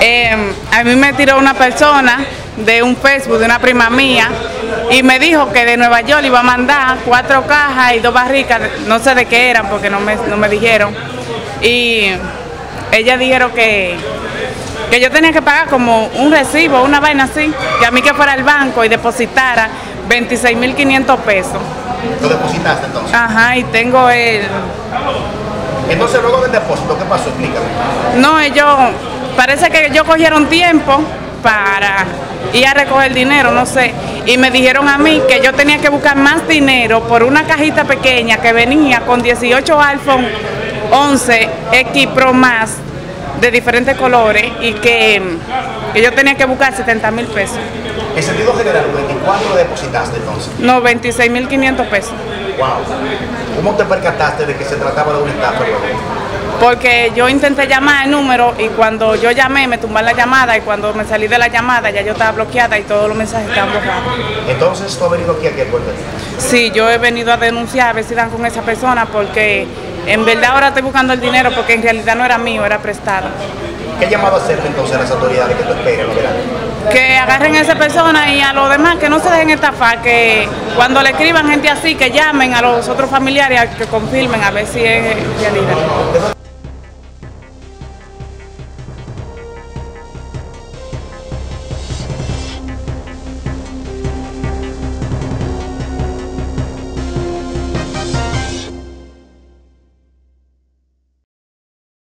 Eh, a mí me tiró una persona de un Facebook de una prima mía y me dijo que de Nueva York iba a mandar cuatro cajas y dos barricas, no sé de qué eran porque no me, no me dijeron. Y ellas dijeron que, que yo tenía que pagar como un recibo, una vaina así, que a mí que fuera al banco y depositara 26.500 pesos. ¿Lo depositaste entonces? Ajá, y tengo el... Entonces luego del depósito, ¿qué pasó? Explícame. No, ellos, parece que ellos cogieron tiempo para ir a recoger dinero, no sé. Y me dijeron a mí que yo tenía que buscar más dinero por una cajita pequeña que venía con 18 iPhone 11 X Pro más de diferentes colores y que, que yo tenía que buscar 70 mil pesos. En sentido general, ¿en cuánto depositaste entonces? No, 26 mil 500 pesos. Wow. ¿Cómo te percataste de que se trataba de una estafa? Porque yo intenté llamar el número y cuando yo llamé me tumbaron la llamada y cuando me salí de la llamada ya yo estaba bloqueada y todos los mensajes estaban borrados. Entonces tú has venido aquí a qué puerto? Sí, yo he venido a denunciar a ver si dan con esa persona porque en verdad ahora estoy buscando el dinero porque en realidad no era mío, era prestado. ¿Qué llamado a hacer entonces a las autoridades que lo verán? Que agarren a esa persona y a los demás que no se dejen estafar, que cuando le escriban gente así, que llamen a los otros familiares a que confirmen a ver si es realidad.